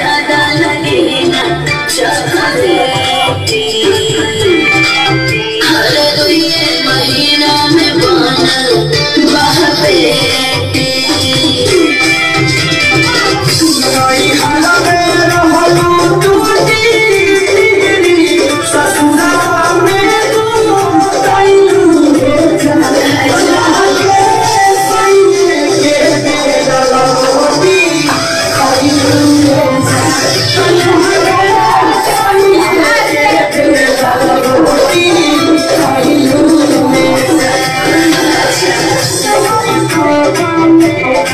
ज़्यादा लगे ना चॉकलेटी हर दुए महीना में बनल बाह Oh,